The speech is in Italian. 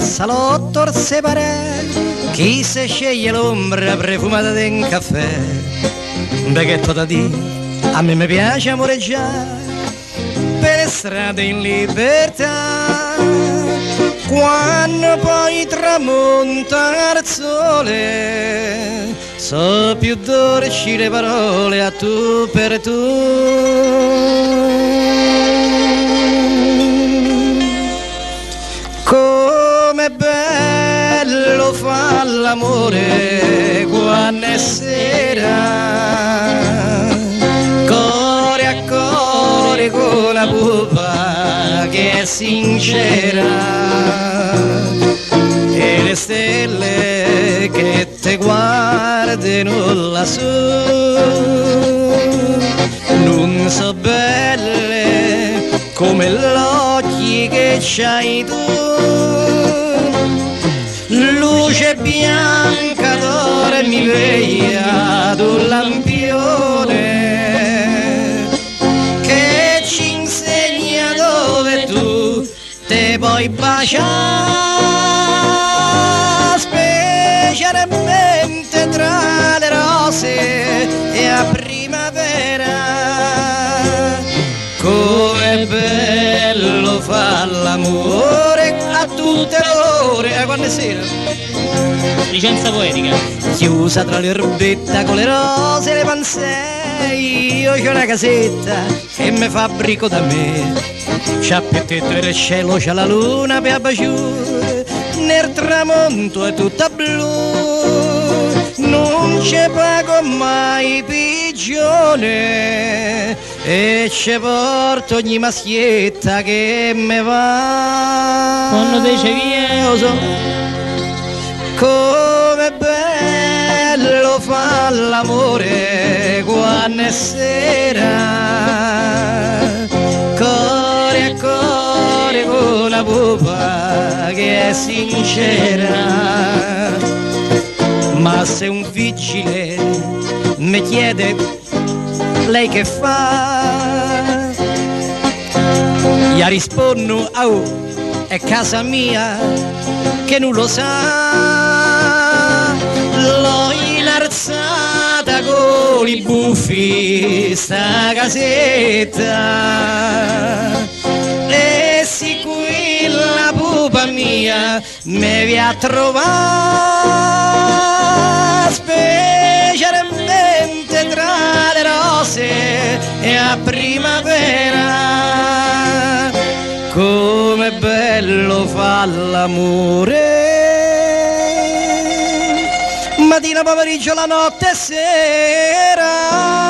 salotto al separare chi se sceglie l'ombra profumata di un caffè? Un baghetto da dire a me mi piace amoreggiare per strade in libertà. Quando poi tramonta il sole so più dolci le parole a tu per tu bello fa l'amore quando è sera. Core a core con la pupa che è sincera. E le stelle che te guardano lassù. Non so belle come l'occhi che c'hai tu bianca d'oro e mi veglia d'un lampione che ci insegna dove tu te puoi baciare specialmente tra le rose e a primavera. Come bello fa l'amore a tutte le ore a quando è sera. Licenza poetica. chiusa tra l'erbetta con le rose e le pansei io c'ho una casetta che mi fabbrico da me. C'ha più tetto il cielo c'ha la luna per baciare nel tramonto è tutta blu. Non ci pago mai pigione e ci porto ogni maschietta che me va. Quando dice via. Lo so. Come bello fa l'amore quando è sera. Core a core con la pupa che è sincera. Ma se un vigile mi chiede lei che fa? Gli rispondo au è casa mia che non lo sa. L'ho inarzata con i buffi sta casetta. E si qui la pupa mia mi vi a trovare primavera. Come bello fa l'amore. Mattina pomeriggio la notte sera